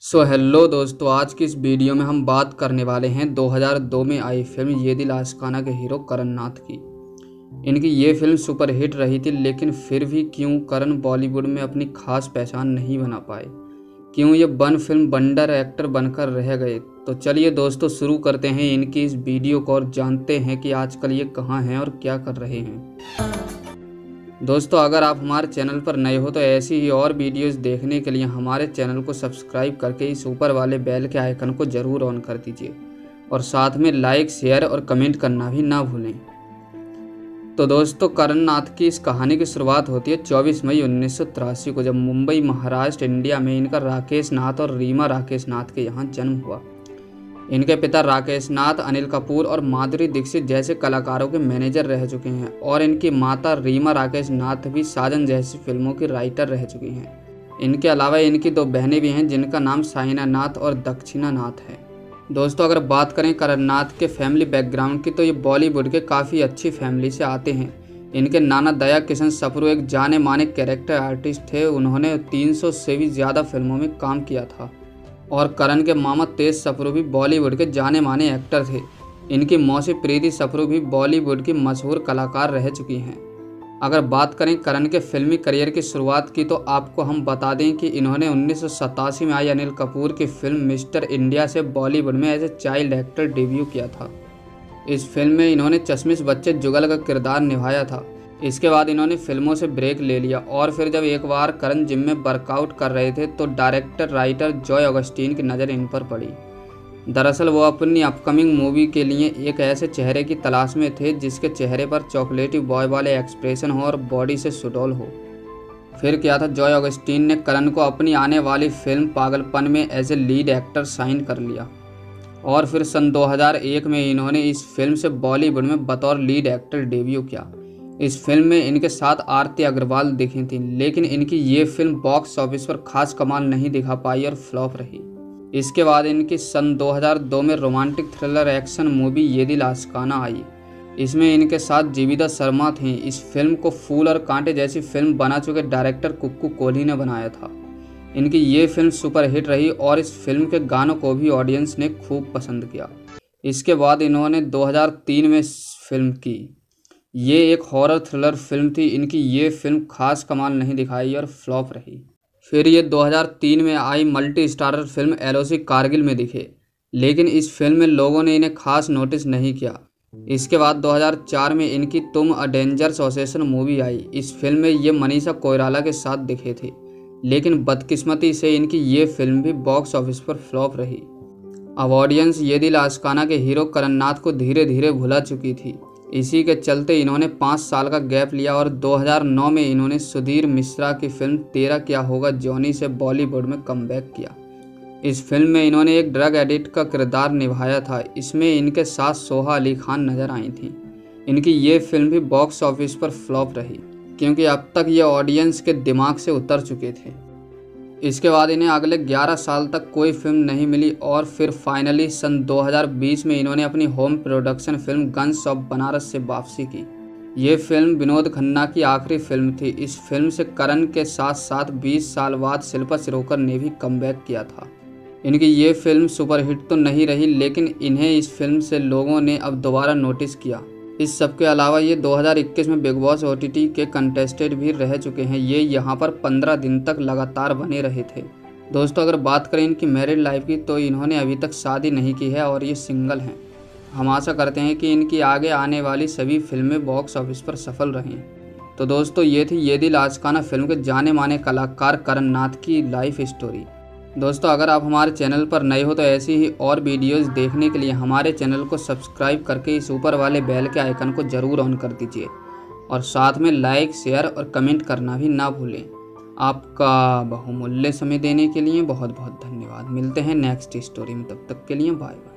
सो so, hello दोस्तों आज की इस वीडियो में हम बात करने वाले हैं 2002 में आई फ़िल्म ये दिल आशकाना के हीरो करण नाथ की। इनकी ये फ़िल्म सुपर हिट रही थी लेकिन फिर भी क्यों करण बॉलीवुड में अपनी खास पहचान नहीं बना पाए? क्यों ये बन फ़िल्म बंडर एक्टर बनकर रह गए? तो चलिए दोस्तों शुरू करते हैं इनकी इस वीडियो को और जानते हैं कि आजकल ये कहाँ हैं और क्या कर रहे हैं। दोस्तों, अगर आप हमारे चैनल पर नए हो तो ऐसी ही और वीडियोस देखने के लिए हमारे चैनल को सब्सक्राइब करके इस ऊपर वाले बेल के आइकन को ज़रूर ऑन कर दीजिए। और साथ में लाइक, शेयर और कमेंट करना भी ना भूलें। तो दोस्तों करण नाथ की इस कहानी की शुरुआत होती है 24 मई उन्नीस सौ तिरासी को, जब मुंबई महाराष्ट्र, इंडिया में इनका राकेश नाथ और रीमा राकेश नाथ के यहाँ जन्म हुआ। इनके पिता राकेश नाथ, अनिल कपूर और माधुरी दीक्षित जैसे कलाकारों के मैनेजर रह चुके हैं और इनकी माता रीमा राकेश नाथ भी साजन जैसी फ़िल्मों की राइटर रह चुकी हैं। इनके अलावा इनकी दो बहनें भी हैं, जिनका नाम साइना नाथ और दक्षिणा नाथ है। दोस्तों, अगर बात करें करण नाथ के फैमिली बैकग्राउंड की तो ये बॉलीवुड के काफ़ी अच्छी फैमिली से आते हैं। इनके नाना दया किशन सपरू एक जाने माने कैरेक्टर आर्टिस्ट थे। उन्होंने 300 से भी ज़्यादा फ़िल्मों में काम किया था। और करण के मामा तेज सफरू भी बॉलीवुड के जाने माने एक्टर थे। इनकी मौसी प्रीति सफरू भी बॉलीवुड की मशहूर कलाकार रह चुकी हैं। अगर बात करें करण के फिल्मी करियर की शुरुआत की तो आपको हम बता दें कि इन्होंने उन्नीस सौ सतासी में आई अनिल कपूर की फ़िल्म मिस्टर इंडिया से बॉलीवुड में as a child actor debut किया था। इस फ़िल्म में इन्होंने चश्मिश बच्चे जुगल का किरदार निभाया था। इसके बाद इन्होंने फ़िल्मों से ब्रेक ले लिया और फिर जब एक बार करण जिम में वर्कआउट कर रहे थे तो डायरेक्टर, राइटर जॉय ऑगस्टीन की नज़र इन पर पड़ी। दरअसल वो अपनी अपकमिंग मूवी के लिए एक ऐसे चेहरे की तलाश में थे, जिसके चेहरे पर चॉकलेटी बॉय वाले एक्सप्रेशन हो और बॉडी से सुडोल हो। फिर क्या था, जॉय ऑगस्टीन ने करण को अपनी आने वाली फ़िल्म पागलपन में as a lead actor sign कर लिया। और फिर सन 2001 में इन्होंने इस फ़िल्म से बॉलीवुड में बतौर लीड एक्टर डेब्यू किया। इस फ़िल्म में इनके साथ आरती अग्रवाल दिखी थी, लेकिन इनकी ये फ़िल्म बॉक्स ऑफ़िस पर खास कमाल नहीं दिखा पाई और फ्लॉप रही। इसके बाद इनकी सन 2002 में रोमांटिक थ्रिलर एक्शन मूवी ये दिल आशकाना आई। इसमें इनके साथ जीविदा शर्मा थी। इस फ़िल्म को फूल और कांटे जैसी फ़िल्म बना चुके डायरेक्टर कुक्कू कोहली ने बनाया था। इनकी ये फ़िल्म सुपरहिट रही और इस फ़िल्म के गानों को भी ऑडियंस ने खूब पसंद किया। इसके बाद इन्होंने 2003 में फ़िल्म की। ये एक हॉरर थ्रिलर फ़िल्म थी। इनकी ये फ़िल्म खास कमाल नहीं दिखाई और फ्लॉप रही। फिर ये 2003 में आई multi starrer film LOC Kargil में दिखे। लेकिन इस फ़िल्म में लोगों ने इन्हें खास नोटिस नहीं किया। इसके बाद 2004 में इनकी Tum a danger association movie आई। इस फ़िल्म में ये मनीषा कोयराला के साथ दिखे थे। लेकिन बदकिस्मती से इनकी ये फ़िल्म भी बॉक्स ऑफ़िस पर फ्लॉप रही। अब ऑडियंस ये दिल आशकाना के हीरो करन्नाथ को धीरे धीरे भुला चुकी थी। इसी के चलते इन्होंने पाँच साल का गैप लिया और 2009 में इन्होंने सुधीर मिश्रा की फ़िल्म तेरा क्या होगा जॉनी से बॉलीवुड में कम किया। इस फ़िल्म में इन्होंने एक ड्रग एडिक्ट का किरदार निभाया था। इसमें इनके साथ सोहा अली खान नज़र आई थी। इनकी ये फ़िल्म भी बॉक्स ऑफ़िस पर फ्लॉप रही, क्योंकि अब तक ये ऑडियंस के दिमाग से उतर चुके थे। इसके बाद इन्हें अगले 11 साल तक कोई फ़िल्म नहीं मिली और फिर फाइनली सन 2020 में इन्होंने अपनी home production film guns of Banaras से वापसी की। ये फ़िल्म विनोद खन्ना की आखिरी फ़िल्म थी। इस फ़िल्म से करण के साथ साथ 20 साल बाद शिल्पा शिरोकर ने भी कम किया था। इनकी ये फ़िल्म सुपरहिट तो नहीं रही, लेकिन इन्हें इस फ़िल्म से लोगों ने अब दोबारा नोटिस किया। इस सब के अलावा ये 2021 में बिग बॉस ओटीटी के कंटेस्टेंट भी रह चुके हैं। ये यहाँ पर 15 दिन तक लगातार बने रहे थे। दोस्तों, अगर बात करें इनकी मैरिड लाइफ की तो इन्होंने अभी तक शादी नहीं की है और ये सिंगल हैं। हम आशा करते हैं कि इनकी आगे आने वाली सभी फ़िल्में बॉक्स ऑफ़िस पर सफल रहें। तो दोस्तों, ये थी ये दिल आजकाना फ़िल्म के जाने माने कलाकार करण नाथ की लाइफ स्टोरी दोस्तों, अगर आप हमारे चैनल पर नए हो तो ऐसी ही और वीडियोस देखने के लिए हमारे चैनल को सब्सक्राइब करके इस ऊपर वाले बेल के आइकन को ज़रूर ऑन कर दीजिए। और साथ में लाइक, शेयर और कमेंट करना भी ना भूलें। आपका बहुमूल्य समय देने के लिए बहुत बहुत धन्यवाद। मिलते हैं नेक्स्ट स्टोरी में, तब तक के लिए बाय बाय